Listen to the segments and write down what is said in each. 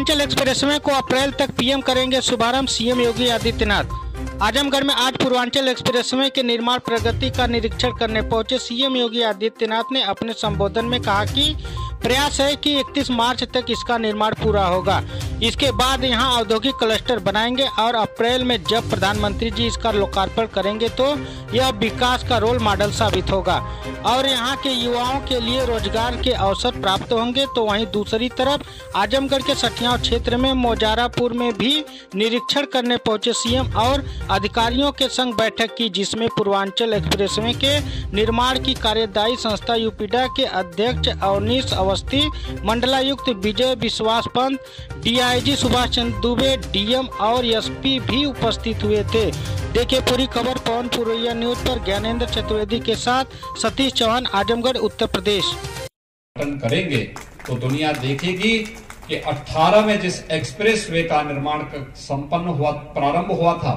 Purvanchal expressway को अप्रैल तक PM करेंगे शुभारंभ सीएम योगी आदित्यनाथ। आजमगढ़ में आज पूर्वांचल एक्सप्रेस वे के निर्माण प्रगति का निरीक्षण करने पहुँचे सीएम योगी आदित्यनाथ ने अपने संबोधन में कहा कि प्रयास है कि 31 मार्च तक इसका निर्माण पूरा होगा। इसके बाद यहाँ औद्योगिक क्लस्टर बनाएँगे और अप्रैल में जब प्रधानमंत्री जी इसका लोकार्पण करेंगे तो यह विकास का रोल मॉडल साबित होगा। और यहाँ के युवाओं के लिए रोज़गार के अवसर प्राप्त होंगे तो वहीं दूसरी तरफ़ आजमगढ़ के सठियाव क्षेत्र में मोजारापुर में भी निरीक्षण करने पहुँचे सीएम और अधिकारियों के संग बैठक की, जिसमें पूर्वांचल एक्सप्रेसवे के निर्माण की कार्यदायी संस्था यूपीडा के अध्यक्ष अवनीश अवस्थी मंडलायुक्त विजय विश्वास पंत डीआईजी सुभाष चंद्र दुबे डीएम और एसपी भी उपस्थित हुए थे। देखिए, पूरी खबर पवन पुरैया न्यूज़ पर, ज्ञानेंद्र चतुर्वेदी के साथ, सतीश चौहान, आजमगढ़, उत्तर प्रदेश। करेंगे तो दुनिया देखेगी कि 18 में जिस एक्सप्रेस वे का निर्माण संपन्न हुआ, प्रारंभ हुआ था,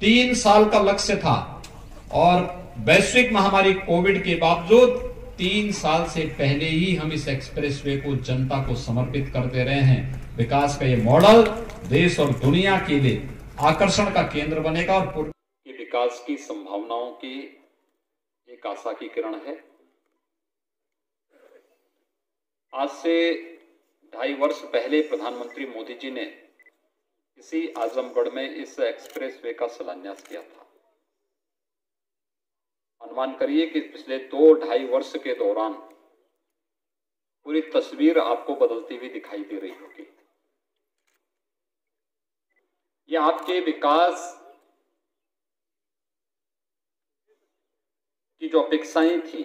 तीन साल का लक्ष्य था, और वैश्विक महामारी कोविड के बावजूद तीन साल से पहले ही हम इस एक्सप्रेस वे को जनता को समर्पित करते रहे हैं। विकास का ये मॉडल देश और दुनिया के लिए आकर्षण का केंद्र बनेगा और पूर्व की विकास की संभावनाओं की एक आशा की किरण है। आज से ढाई वर्ष पहले प्रधानमंत्री मोदी जी ने इसी आजमगढ़ में इस एक्सप्रेस वे का शिलान्यास किया था। अनुमान करिए कि पिछले दो ढाई वर्ष के दौरान पूरी तस्वीर आपको बदलती हुई दिखाई दे रही होगी। ये आपके विकास की जो अपेक्षाएँ थी,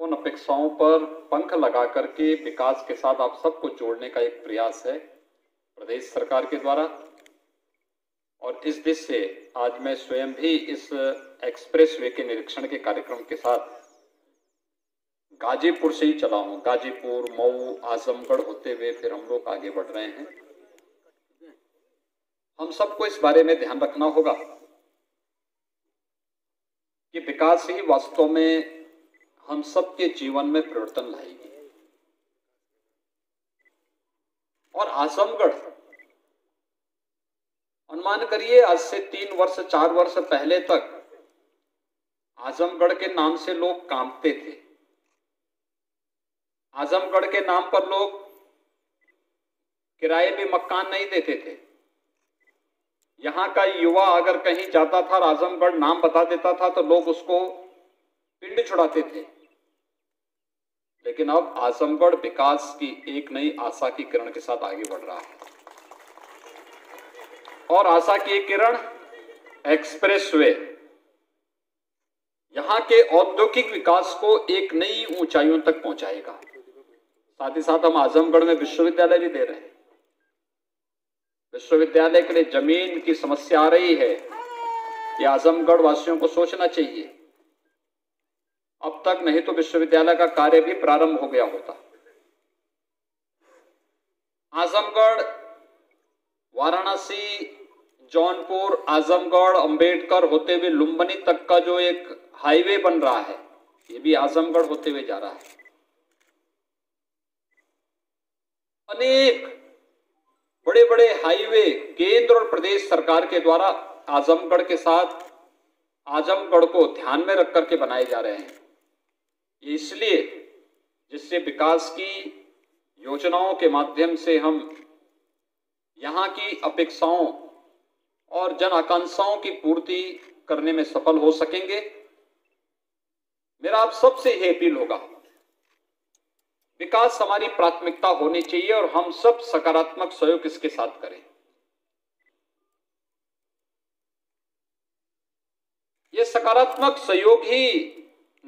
उन अपेक्षाओं पर पंख लगा करके विकास के साथ आप सबको जोड़ने का एक प्रयास है, प्रदेश सरकार के द्वारा। और इस दिश से आज मैं स्वयं भी इस एक्सप्रेस वे के निरीक्षण के कार्यक्रम के साथ गाजीपुर से ही चला हूँ। गाजीपुर, मऊ, आजमगढ़ होते हुए फिर हम लोग आगे बढ़ रहे हैं। हम सबको इस बारे में ध्यान रखना होगा कि विकास ही वास्तव में हम सबके जीवन में परिवर्तन लाएगी। और आजमगढ़ अनुमान करिए। आज से तीन वर्ष, चार वर्ष पहले तक आजमगढ़ के नाम से लोग कांपते थे। आजमगढ़ के नाम पर लोग किराए में मकान नहीं देते थे। यहाँ का युवा अगर कहीं जाता था आजमगढ़ नाम बता देता था तो लोग उसको पिंड छुड़ाते थे। लेकिन अब आजमगढ़ विकास की एक नई आशा की किरण के साथ आगे बढ़ रहा है। और आशा की किरण एक्सप्रेस वे यहाँ के औद्योगिक विकास को एक नई ऊंचाइयों तक पहुंचाएगा। साथ ही साथ हम आजमगढ़ में विश्वविद्यालय भी दे रहे हैं। विश्वविद्यालय के लिए ज़मीन की समस्या आ रही है ये आजमगढ़ वासियों को सोचना चाहिए। अब तक नहीं तो विश्वविद्यालय का कार्य भी प्रारंभ हो गया होता। आजमगढ़, वाराणसी जौनपुर, आजमगढ़, अंबेडकर होते हुए लुम्बनी तक का जो एक हाईवे बन रहा है, ये भी आजमगढ़ होते हुए जा रहा है। अनेक बड़े बड़े हाईवे केंद्र और प्रदेश सरकार के द्वारा आजमगढ़ के साथ आजमगढ़ को ध्यान में रख करके बनाए जा रहे हैं। ये इसलिए जिससे विकास की योजनाओं के माध्यम से हम यहाँ की अपेक्षाओं और जन आकांक्षाओं की पूर्ति करने में सफल हो सकेंगे। मेरा आप सबसे यह अपील होगा, विकास हमारी प्राथमिकता होनी चाहिए और हम सब सकारात्मक सहयोग इसके साथ करें। ये सकारात्मक सहयोग ही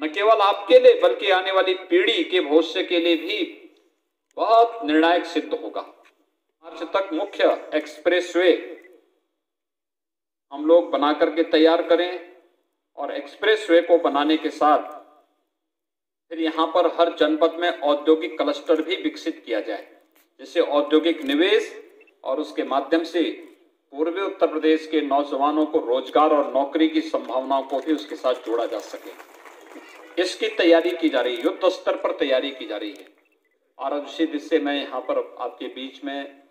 न केवल आपके लिए बल्कि आने वाली पीढ़ी के भविष्य के लिए भी बहुत निर्णायक सिद्ध होगा। मार्च तक मुख्य एक्सप्रेसवे हम लोग बना करके तैयार करें और एक्सप्रेस वे को बनाने के साथ फिर यहाँ पर हर जनपद में औद्योगिक क्लस्टर भी विकसित किया जाए, जिससे औद्योगिक निवेश और उसके माध्यम से पूर्वी उत्तर प्रदेश के नौजवानों को रोज़गार और नौकरी की संभावनाओं को भी उसके साथ जोड़ा जा सके। इसकी तैयारी की जा रही है युद्ध स्तर पर तैयारी की जा रही है। और उसी से मैं यहाँ पर आपके बीच में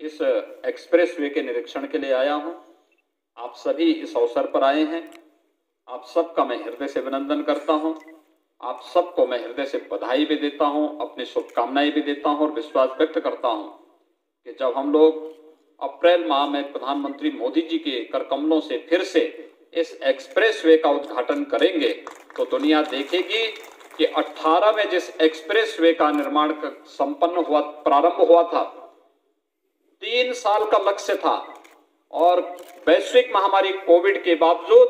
इस एक्सप्रेस वे के निरीक्षण के लिए आया हूँ। आप सभी इस अवसर पर आए हैं। आप सबका मैं हृदय से अभिनंदन करता हूँ। आप सबको मैं हृदय से बधाई भी देता हूँ, अपनी शुभकामनाएँ भी देता हूँ और विश्वास व्यक्त करता हूँ कि जब हम लोग अप्रैल माह में प्रधानमंत्री मोदी जी के कर कमलों से फिर से इस एक्सप्रेस वे का उद्घाटन करेंगे तो दुनिया देखेगी कि 18 में जिस एक्सप्रेस वे का निर्माण संपन्न हुआ, प्रारंभ हुआ था, तीन साल का लक्ष्य था। और वैश्विक महामारी कोविड के बावजूद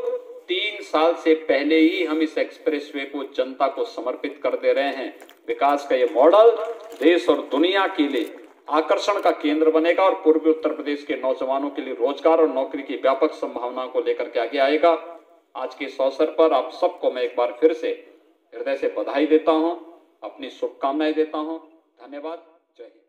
तीन साल से पहले ही हम इस एक्सप्रेसवे को, जनता को समर्पित कर दे रहे हैं। विकास का ये मॉडल देश और दुनिया के लिए आकर्षण का केंद्र बनेगा और पूर्वी उत्तर प्रदेश के नौजवानों के लिए रोज़गार और नौकरी की व्यापक संभावना को लेकर के आगे आएगा। आज के इस अवसर पर आप सबको मैं एक बार फिर से हृदय से बधाई देता हूँ, अपनी शुभकामनाएँ देता हूँ। धन्यवाद। जय हिंद।